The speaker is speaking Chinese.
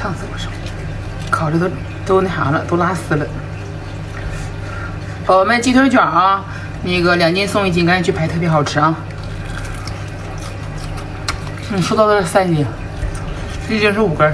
烫死我手，烤的都都那啥了，都拉丝了。宝宝们，鸡腿卷啊，那个两斤送一斤，赶紧去排，特别好吃啊。你收到的是三斤，一斤是五根。